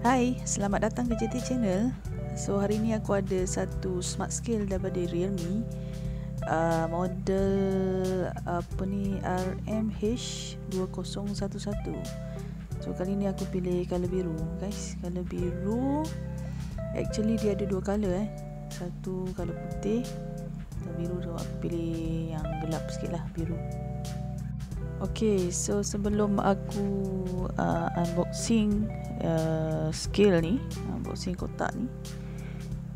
Hai, selamat datang ke JT Channel. So hari ni aku ada satu smart scale daripada Realme. Uh, model apa ni RMH2011. So kali ni aku pilih color biru, guys. Color biru. Actually dia ada dua color eh. Satu color putih, satu biru. So aku pilih yang gelap sikit lah, biru. Okay, so sebelum aku uh, unboxing uh, scale ni, unboxing kotak ni,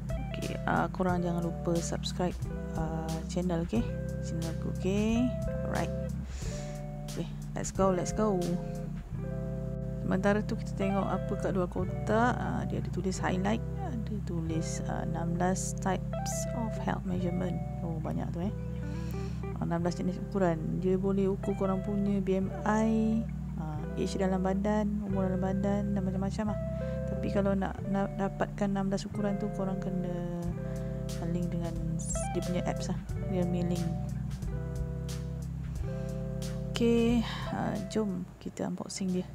okay, uh, korang jangan lupa subscribe uh, channel, okay? Channel aku, okay? Alright. Okay, let's go, let's go. Sementara tu kita tengok apa kat luar kotak. Uh, dia ada tulis highlight, ada tulis uh, 16 types of health measurement. Oh, banyak tu eh. 16 jenis ukuran dia boleh ukur korang punya BMI uh, age dalam badan umur dalam badan dan macam-macam lah. Tapi kalau nak, nak dapatkan 16 ukuran tu korang kena link dengan dia punya apps lah. Dia link. Ok uh, jom kita unboxing dia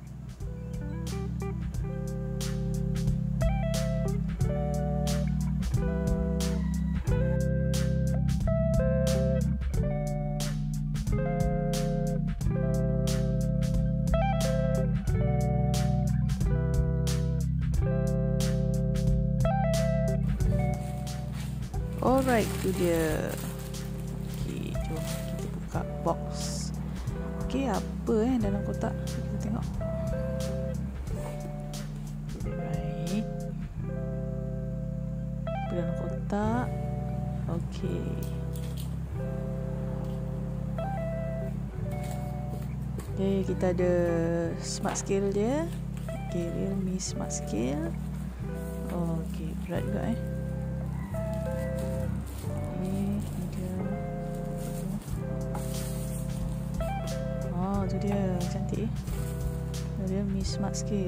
Alright, tu dia. Okey, jom kita buka box. Okey, apa eh dalam kotak? Kita tengok. Right. Apa dalam kotak? Okey. Okey, kita ada smart scale dia. Okey, Realme smart scale. Okey, berat juga eh. Cantik eh. Dia Mi Smart lagi.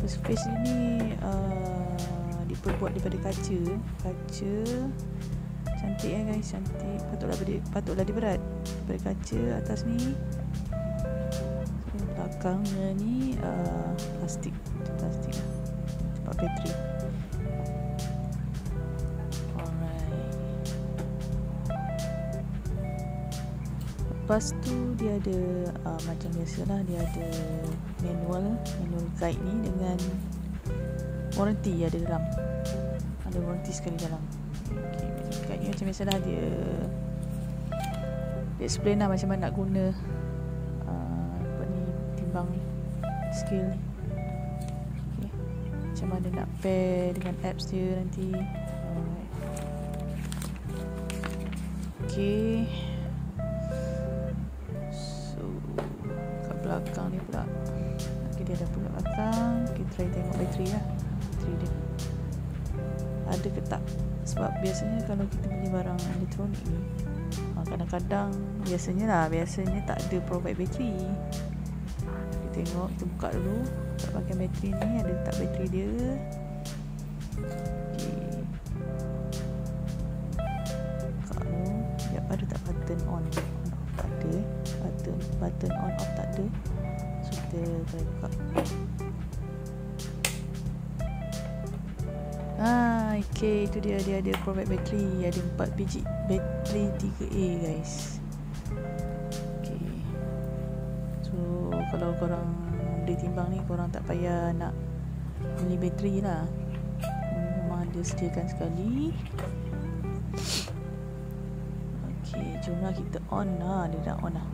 Okay. face ini uh, diperbuat daripada kaca. Kaca cantik eh guys cantik. Patutlah beri, patutlah dia berat daripada kaca atas ni. So, belakangnya ni uh, plastik. Plastik tempat bateri Lepas tu dia ada uh, macam biasalah dia ada manual manual guide ni dengan warranty ada dalam. Ada warranty sekali dalam. Okey, guide ni macam biasalah dia dia explain lah macam mana nak guna uh, apa ni timbang scale ni. Okay. Macam mana nak pair dengan apps dia nanti. Alright. Okay. Ni pula. Okay, dia ada pula belakang kita try tengok bateri lah. Bateri dia. Ada ke tak? Sebab biasanya kalau kita beli barang elektronik ni ah, kadang-kadang biasanya lah biasanya tak ada provide bateri. Kita tengok kita buka dulu. Tak pakai bateri ni ada tak bateri dia. Ada tak button on? Tak ada. Button button on off tak ada so kita try buka ah ok itu dia dia ada provide battery ada 4 biji battery 3A guys. Ok so kalau korang beli timbang ni korang tak payah nak beli bateri lah. Memang ada sediakan sekali. Okay, jomlah kita on lah. Dia dah on lah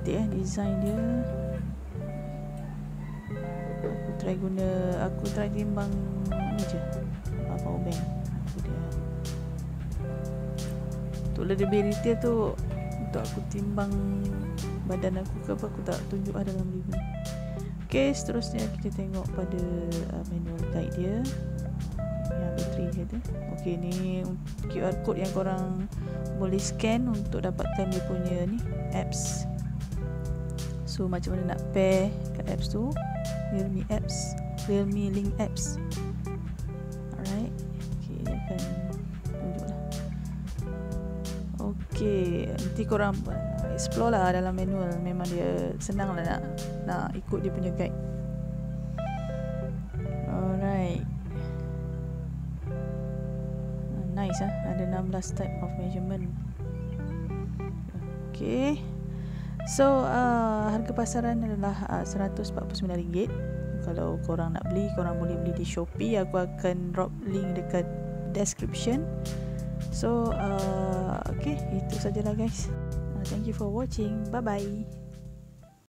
cantik eh design dia. Aku try guna aku try timbang ni je. Power bank. Aku dia. Untuk legibility tu untuk aku timbang badan aku ke apa aku tak tunjuk ada dalam review ok seterusnya kita tengok pada uh, manual guide dia. Yang bateri dia tu ok ni QR code yang korang boleh scan untuk dapatkan dia punya ni apps So macam mana nak pair kat apps tu? Realme apps. Realme link apps. Alright. Okay akan tunjuk lah. Okay Nanti korang explore lah dalam manual. Memang dia senang lah nak Nak ikut dia punya guide. Alright. Nice lah Ada 16 type of measurement. Okay. So uh, harga pasaran adalah uh, RM149. Kalau korang nak beli, korang boleh beli di Shopee. Aku akan drop link dekat description. So uh, okay, itu sajalah guys. Uh, thank you for watching. Bye bye.